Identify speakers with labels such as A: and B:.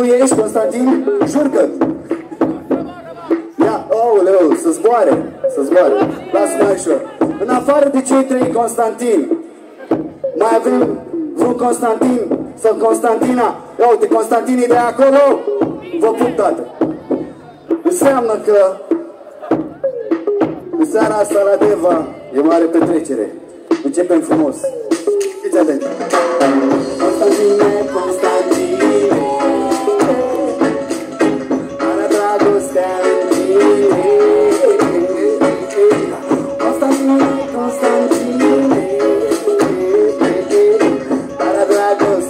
A: Tu ești Constantin? Jurcă! Ia, aoleu, să zboare, să zboare. Lasă mai ușor. În afară de cei trei Constantin, mai avem vreun Constantin sau Constantina? Ia uite, Constantinii de acolo, vă pup tată. Înseamnă că în seara asta la Deva e mare petrecere. Începem frumos. Fiți atenți.